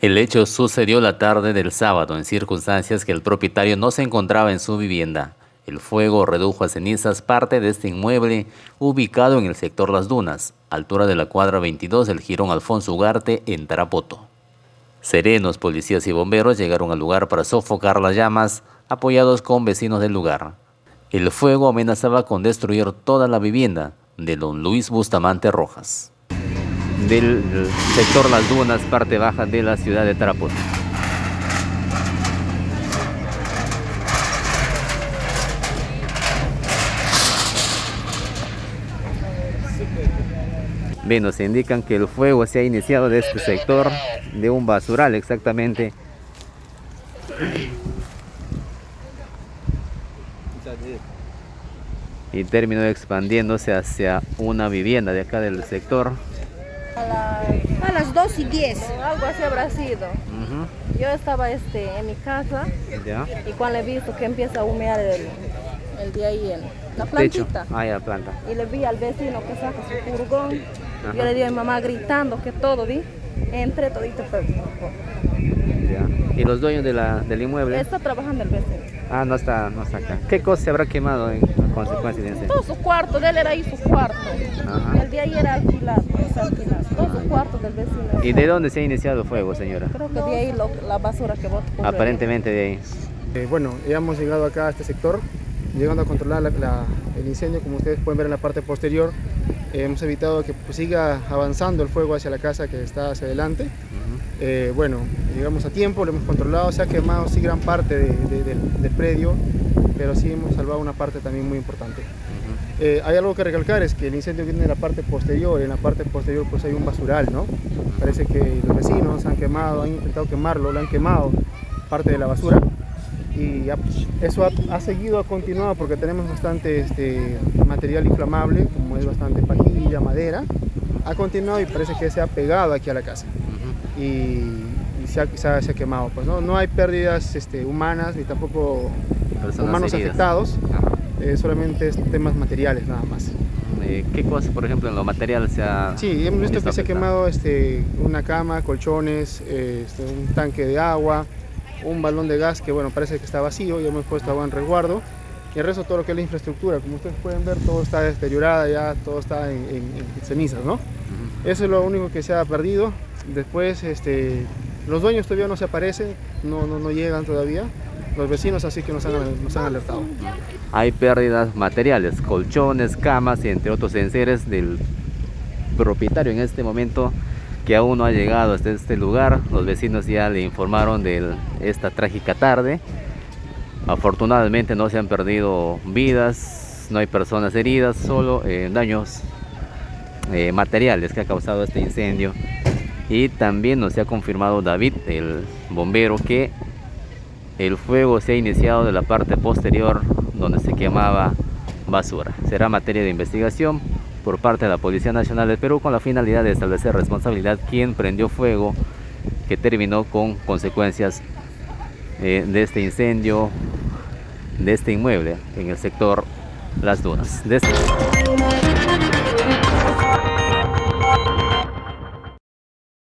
El hecho sucedió la tarde del sábado en circunstancias que el propietario no se encontraba en su vivienda. El fuego redujo a cenizas parte de este inmueble ubicado en el sector Las Dunas, altura de la cuadra 22 del Girón Alfonso Ugarte en Tarapoto. Serenos, policías y bomberos llegaron al lugar para sofocar las llamas, apoyados con vecinos del lugar. El fuego amenazaba con destruir toda la vivienda de don Luis Bustamante Rojas. Del sector Las Dunas, parte baja de la ciudad de Tarapoto. Bien, nos indican que el fuego se ha iniciado de este sector, de un basural exactamente. Y terminó expandiéndose hacia una vivienda de acá del sector. A, las 2 y 10. Algo así habrá sido. Yo estaba este, en mi casa y cuando he visto que empieza a humear el, el de ahí en la plantita. Ah, la planta. Y le vi al vecino que saca su furgón yo le di a mi mamá gritando que todo, vi, entre todito fue. ¿Y los dueños de la, del inmueble? Está trabajando el vecino. Ah, no está, no está acá. ¿Qué cosa se habrá quemado en consecuencia de Todo su cuarto, de él era ahí su cuarto. El de ahí era alquilado, alquilado. Todo su cuarto del vecino. ¿Y de dónde se ha iniciado el fuego, señora? Creo que de ahí la basura que vos Aparentemente de ahí. Eh, bueno, ya hemos llegado acá a este sector, llegando a controlar el incendio, como ustedes pueden ver en la parte posterior, hemos evitado que pues, siga avanzando el fuego hacia la casa que está hacia adelante. Eh, bueno, llegamos a tiempo, lo hemos controlado, se ha quemado sí gran parte del predio, pero sí hemos salvado una parte también muy importante. Eh, hay algo que recalcar, es que el incendio viene de la parte posterior, y en la parte posterior pues hay un basural, ¿no? Parece que los vecinos han quemado, han intentado quemarlo, lo han quemado parte de la basura y eso ha, seguido, ha continuado porque tenemos bastante este, material inflamable, como es bastante pajilla, madera, ha continuado y parece que se ha pegado aquí a la casa y, se, ha, se, ha, quemado. Pues, ¿no? no hay pérdidas este, humanas ni tampoco humanos afectados, eh, solamente es temas materiales nada más. Eh, ¿Qué cosas, por ejemplo, en lo material se ha Sí, hemos visto que se ha quemado este, una cama, colchones, este, un tanque de agua, un balón de gas que bueno parece que está vacío, ya hemos puesto agua en resguardo. Y el resto todo lo que es la infraestructura, como ustedes pueden ver todo está deteriorada ya, todo está en, cenizas, ¿no? Eso es lo único que se ha perdido, después este, los dueños todavía no se aparecen, no, no, no llegan todavía, los vecinos así que nos han, nos han alertado. Hay pérdidas materiales, colchones, camas y entre otros enseres del propietario en este momento que aún no ha llegado hasta este lugar. Los vecinos ya le informaron de esta trágica tarde. Afortunadamente no se han perdido vidas, no hay personas heridas, solo eh, daños eh, materiales que ha causado este incendio. Y también nos ha confirmado David, el bombero, que el fuego se ha iniciado de la parte posterior donde se quemaba basura. Será materia de investigación por parte de la Policía Nacional del Perú con la finalidad de establecer responsabilidad quien prendió fuego que terminó con consecuencias eh, de este incendio de este inmueble en el sector Las Dunas. Este